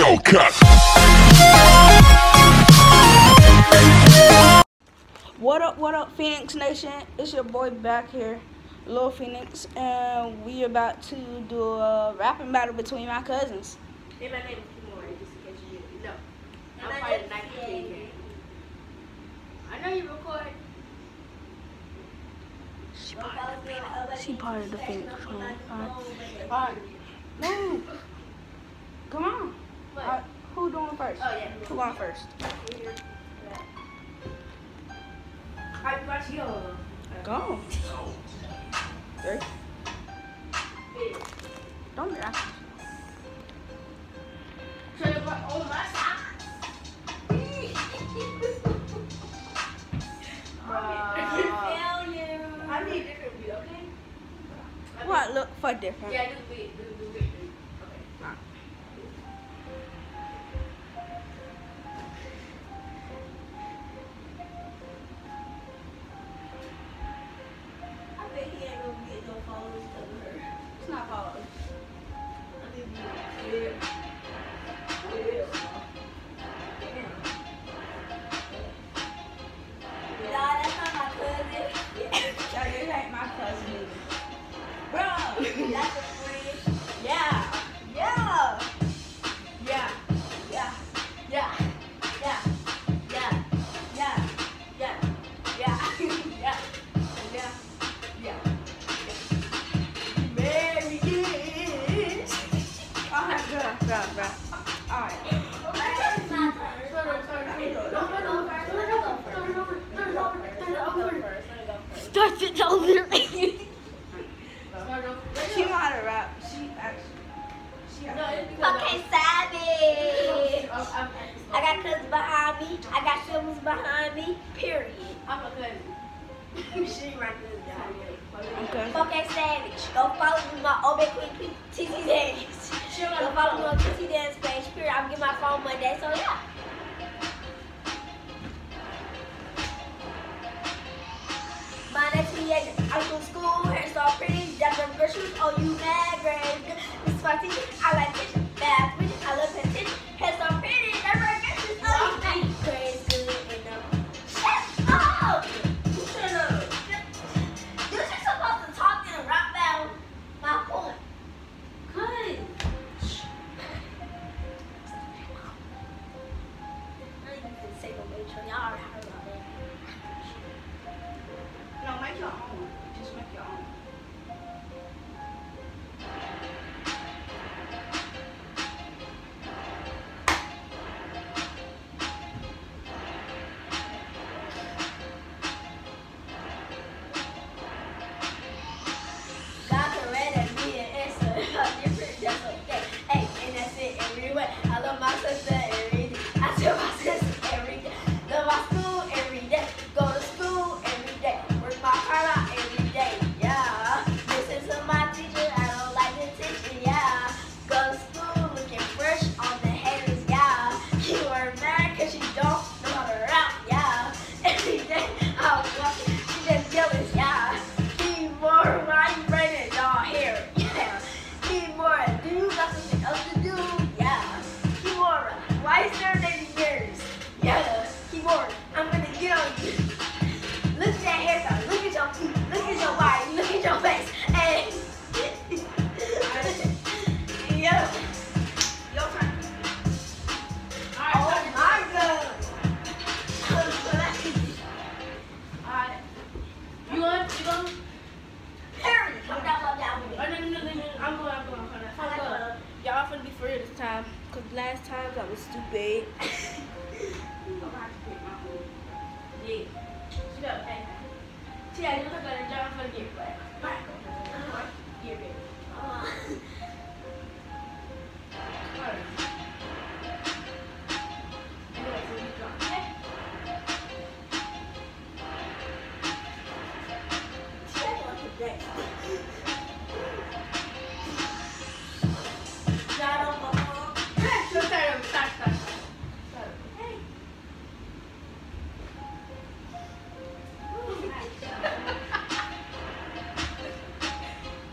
Hellcat. What up, what up, Phoenix Nation? It's your boy back here, Lil Phoenix, and we about to do a rapping battle between my cousins. No, my name is just in case you. I'm part of the Nike game. I know you record. She part of the Phoenix. She part of the Phoenix. Alright. Alright. Move first. Oh, yeah. Who won first? I brought you. Go. Three. Don't grab. Should What? Look for different. Yeah, I got cousins behind me. I got siblings behind me. Period. I'm a cousin. she my cousin. Okay. Fuck savage. Go follow me my Obey Queen TT Dance. Go follow me on TT Dance page. Period. I'm getting my phone Monday. So yeah. My next weekend, I'm from school, hair's all pretty, that's my shoes. oh you mad, Greg? This is my teacher.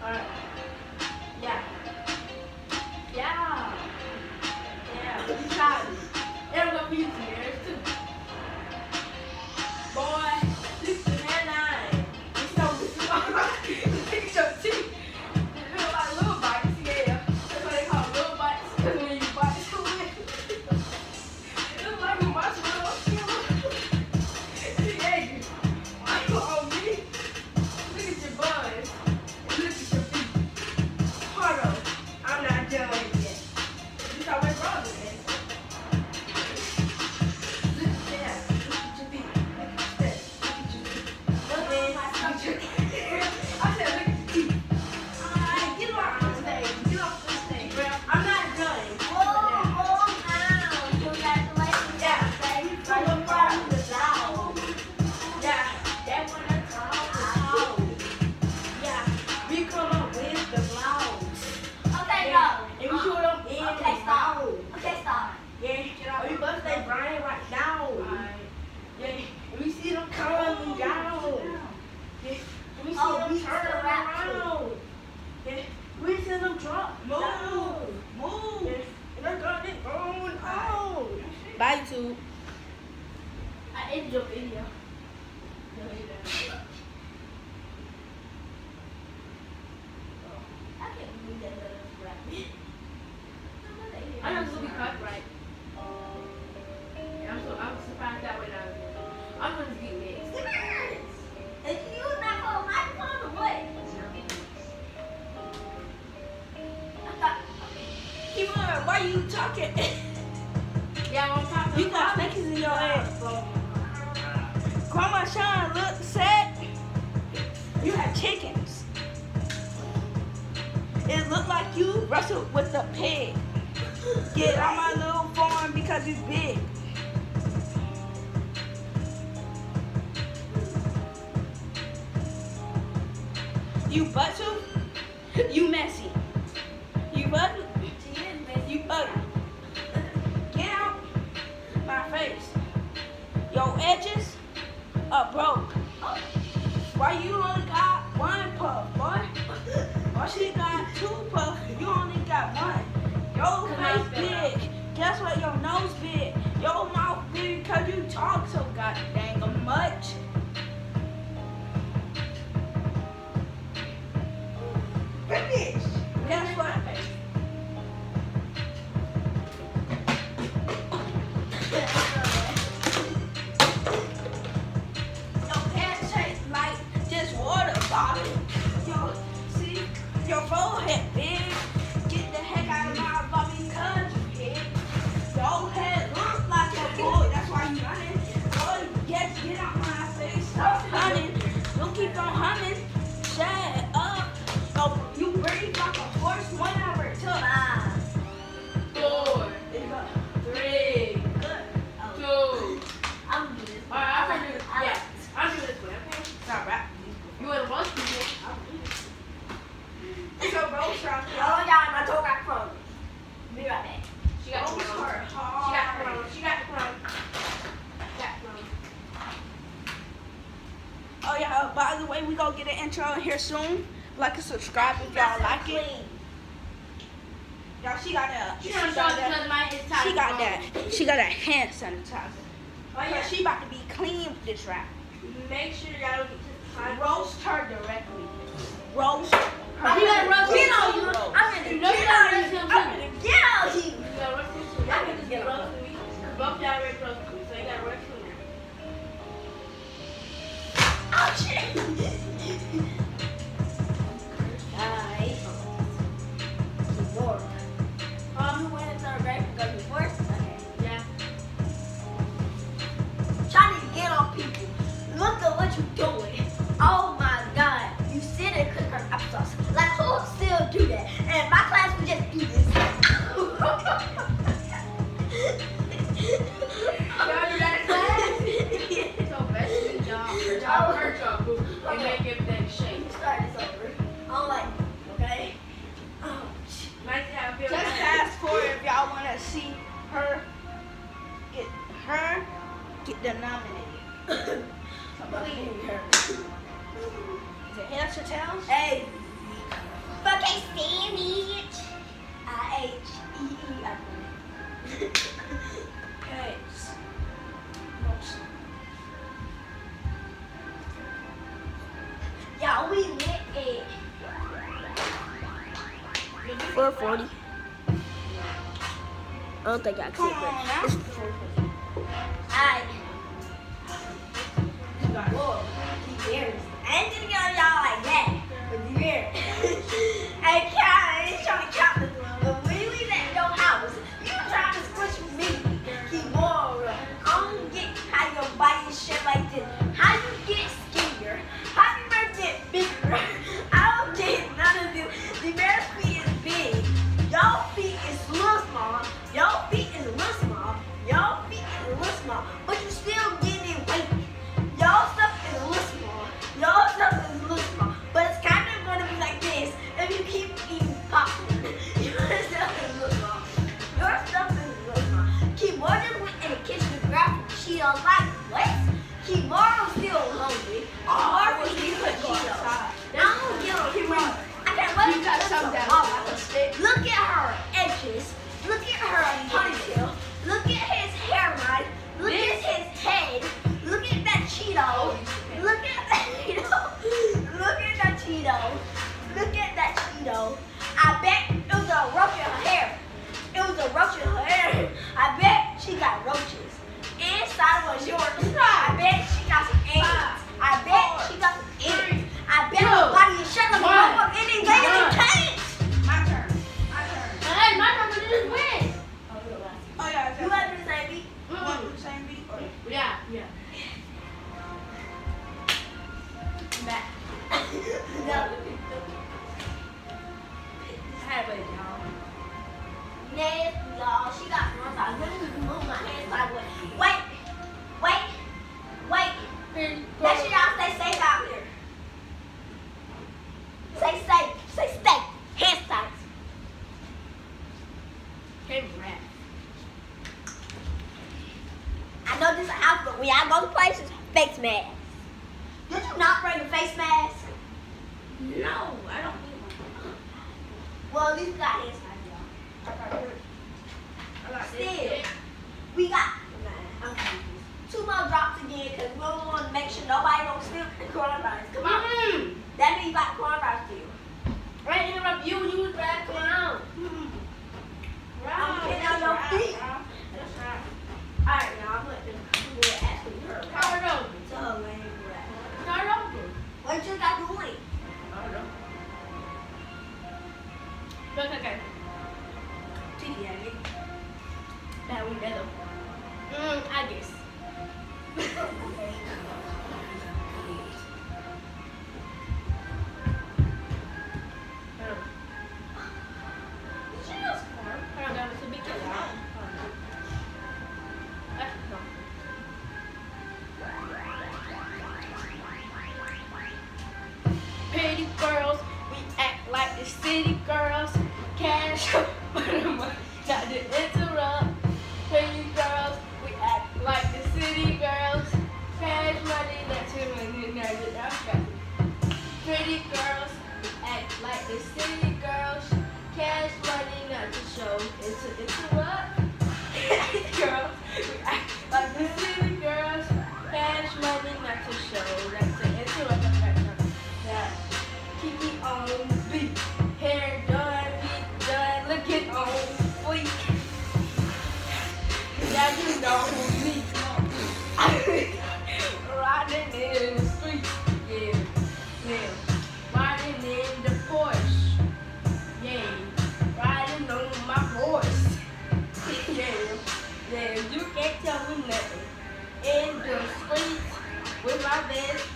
Bye. Let them drop. Move. No. Move. Yes. And they're gone. They're gone. Oh. Bye, YouTube. I ended your video. Chickens. It look like you wrestled with a pig. Get on my little farm because it's big. You bustle. You messy. You bustle. You ugly. Get out my face. Your edges are broke. Why you only she got two puffs? You only got one. Your face big. Guess what? Your nose big. Your mouth big because you talk so goddamn Stop rap. You want to roast people? It's a roast round. Oh, y'all, my toe got crumbs. Be right back. She got the Roast crumbs. her She got the hard. crumbs. She got the crumbs. She got the crumbs. Oh yeah, uh, by the way, we gonna get an intro in here soon. Like and subscribe if y'all like it. Y'all, she got a, She she don't got that, because mine is tied. she got that, she got a hand sanitizer. Oh yeah. She about to be clean with this rap. Make sure y'all don't get Roast her directly. Roast her. You gotta roast Get on you. I'm gonna get on you. I'm gonna get on you. You gotta roast him too. Y'all can just be roasting me. Both y'all already roasted me, so you gotta roast him. Oh shit. Is it or tails? Hey, fucking sandwich. I H E E. I believe. Heads. Roast. Y'all, we lit it. 440. I don't think I now. Yeah. love this house, when y'all go to places, face mask. Did you not bring a face mask? No, I don't need one. Well, at least we got this Still, we got two more drops again because we don't want to make sure nobody don't steal the coronavirus. Come on. Mm -hmm. That means you got coronavirus still. I didn't interrupt you when you was back. Come. Mm -hmm. Right. I'm getting on your feet. All right, y'all.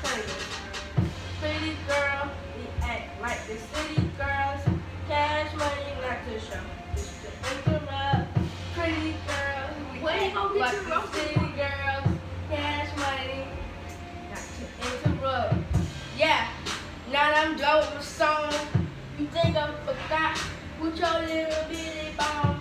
Pretty City girl, we act like the city girls. Cash money, not to show. Just to interrupt. Pretty girls, we Wait, act oh, like the city girls. Cash money, not to interrupt. Yeah, now that I'm done with my song, you think I forgot what your little bitty bomb